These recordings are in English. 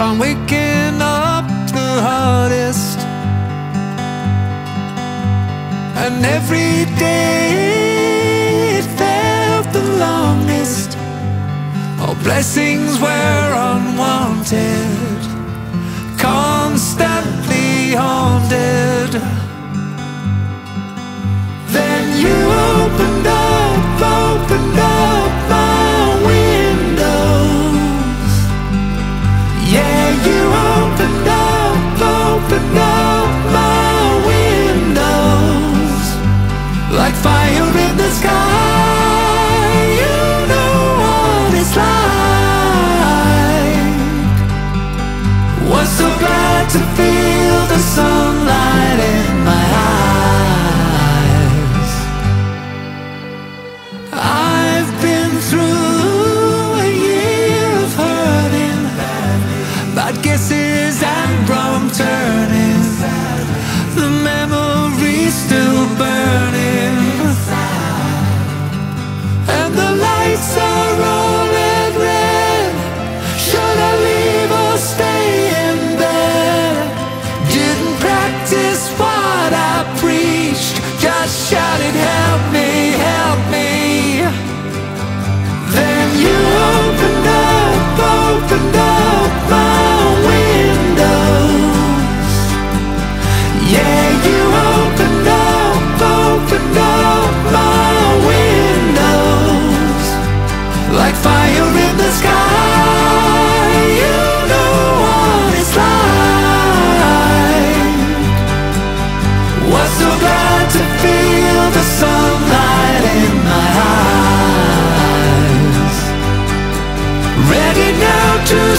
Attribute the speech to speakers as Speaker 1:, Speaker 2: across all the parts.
Speaker 1: I'm waking up the hardest. And every day it felt the longest. All blessings were unwanted.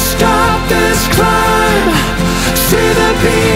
Speaker 1: stop this crime. See the people